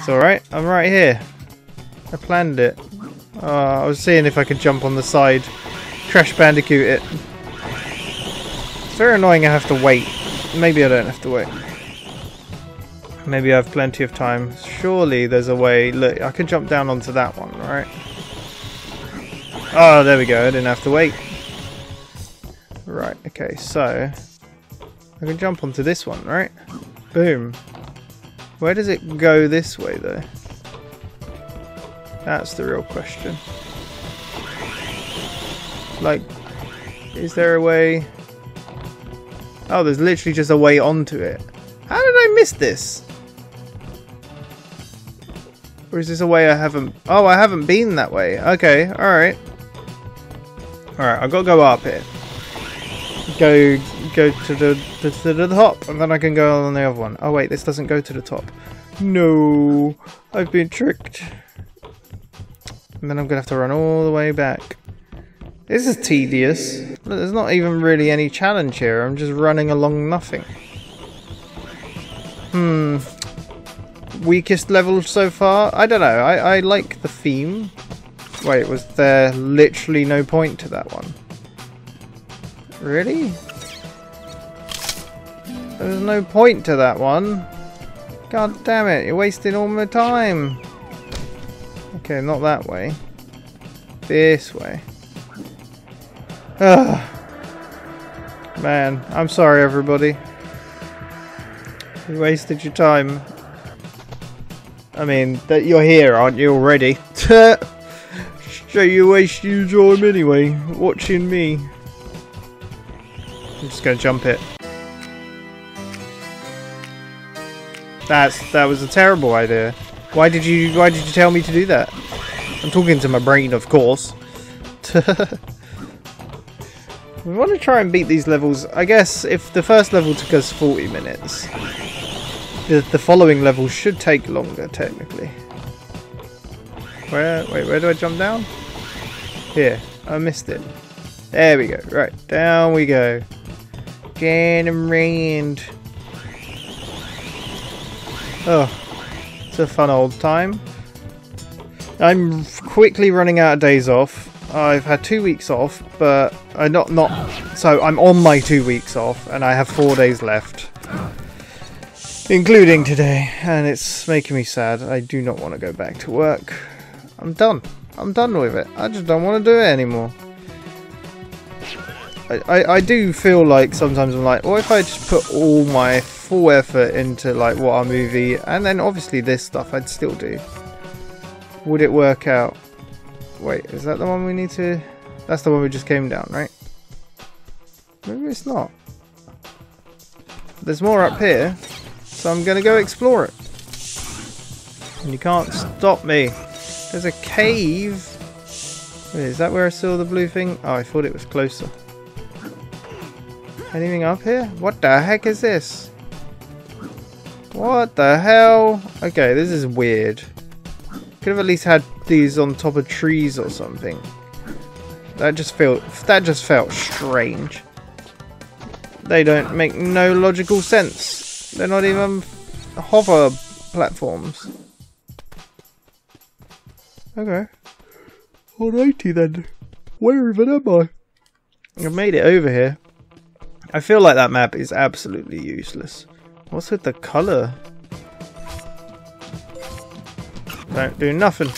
It's alright, I'm right here. I planned it. Uh, I was seeing if I could jump on the side, Crash Bandicoot it. It's very annoying I have to wait. Maybe I don't have to wait. Maybe I have plenty of time. Surely there's a way. Look, I can jump down onto that one, right? Oh, there we go. I didn't have to wait. Right, okay, so... I can jump onto this one, right? Boom. Where does it go this way, though? That's the real question. Like, is there a way... Oh, there's literally just a way onto it. How did I miss this? Or is this a way I haven't... Oh, I haven't been that way. Okay, alright. Alright, I've got to go up it. Go go to the, to, to the top, and then I can go on the other one. Oh wait, this doesn't go to the top. No, I've been tricked. And then I'm to have to run all the way back. This is tedious. There's not even really any challenge here. I'm just running along nothing. Hmm. Weakest level so far? I don't know. I, I like the theme. Wait, was there literally no point to that one? Really? There's no point to that one. God damn it, you're wasting all my time. Okay, not that way. This way. Ugh. Man, I'm sorry everybody. You wasted your time. I mean, that you're here, aren't you already? so you waste your time anyway, watching me. I'm just gonna jump it. That's that was a terrible idea. Why did you why did you tell me to do that? I'm talking to my brain, of course. we want to try and beat these levels. I guess if the first level took us 40 minutes, the, the following level should take longer, technically. Where? Wait, where do I jump down? Here. I missed it. There we go. Right, down we go. Rained. Oh, it's a fun old time. I'm quickly running out of days off. I've had two weeks off, but I uh, not not. So I'm on my two weeks off, and I have four days left, including today, and it's making me sad. I do not want to go back to work. I'm done. I'm done with it. I just don't want to do it anymore. I, I, do feel like sometimes I'm like, what if I just put all my full effort into like WhatAreMovie, and then obviously this stuff I'd still do. Would it work out? Wait, is that the one we need to... That's the one we just came down, right? Maybe it's not. There's more up here, so I'm gonna go explore it. And you can't stop me. There's a cave. Wait, is that where I saw the blue thing? Oh, I thought it was closer. Anything up here? What the heck is this? What the hell? Okay, this is weird. Could have at least had these on top of trees or something. That just felt that just felt strange. They don't make no logical sense. They're not even hover platforms. Okay. 180 then. Where even am I? I've made it over here. I feel like that map is absolutely useless. What's with the colour? Don't do nothing.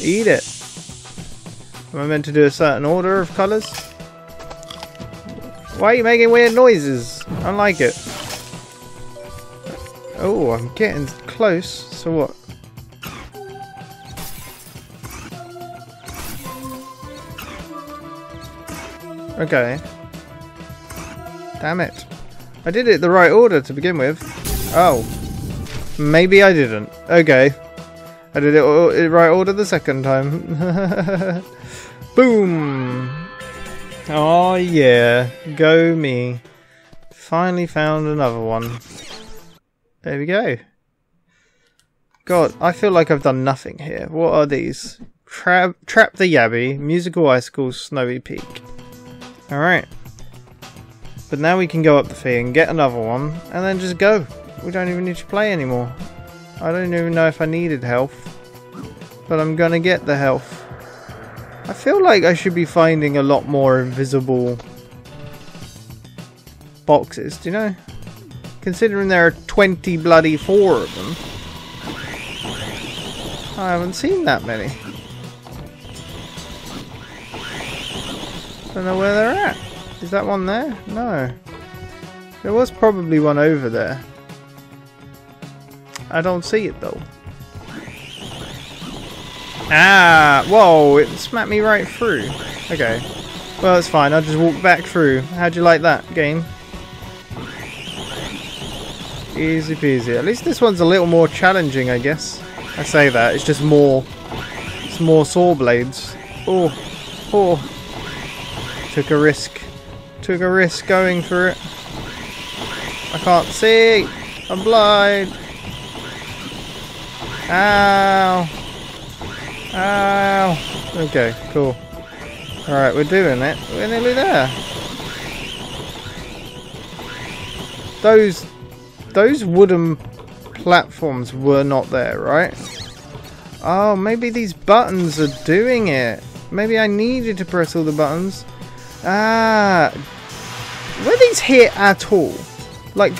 Eat it. Am I meant to do a certain order of colours? Why are you making weird noises? I like it. Oh, I'm getting close. So what? Okay. Damn it. I did it the right order to begin with. Oh. Maybe I didn't. Okay. I did it right order the second time. Boom! Oh yeah. Go me. Finally found another one. There we go. God, I feel like I've done nothing here. What are these? Trap, Trap the Yabby, Musical Icicles, Snowy Peak. Alright. But now we can go up the thing, and get another one, and then just go. We don't even need to play anymore. I don't even know if I needed health. But I'm gonna get the health. I feel like I should be finding a lot more invisible boxes, do you know? Considering there are 20 bloody four of them. I haven't seen that many. Don't know where they're at. Is that one there? No. There was probably one over there. I don't see it though. Ah! Whoa! It smacked me right through. Okay. Well, that's fine. I'll just walk back through. How'd you like that, game? Easy peasy. At least this one's a little more challenging, I guess. I say that. It's just more... It's more saw blades. Oh. Oh. Took a risk. Took a risk going for it. I can't see. I'm blind. Ow. Ow. Okay, cool. Alright, we're doing it. We're nearly there. Those those wooden platforms were not there, right? Oh, maybe these buttons are doing it. Maybe I needed to press all the buttons. Ah, were these here at all? Like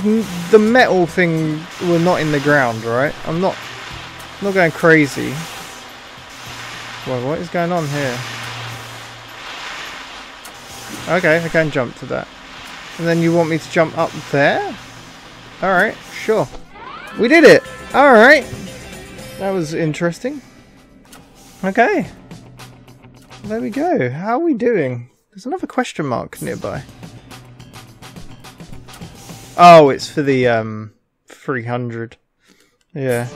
the metal thing were not in the ground, right? I'm not, not going crazy. Well, what is going on here? Okay, I can jump to that. And then you want me to jump up there? Alright, sure. We did it! Alright! That was interesting. Okay. There we go. How are we doing? There's another question mark nearby. Oh, it's for the um 300. Yeah.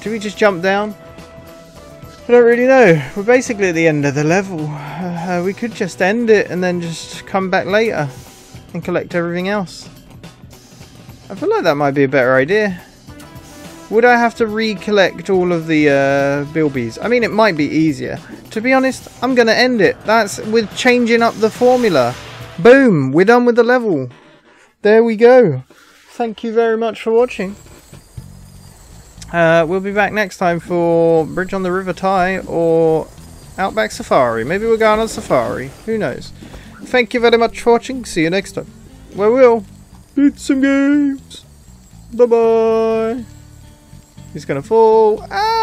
Do we just jump down? I don't really know. We're basically at the end of the level. Uh, we could just end it and then just come back later and collect everything else. I feel like that might be a better idea. Would I have to recollect all of the uh, bilbies? I mean, it might be easier. To be honest, I'm going to end it. That's with changing up the formula. Boom, we're done with the level. There we go. Thank you very much for watching. Uh, we'll be back next time for Bridge on the River Ty or Outback Safari. Maybe we're going on safari. Who knows? Thank you very much for watching. See you next time. Where we'll beat some games. Bye bye. He's gonna fall. Ah!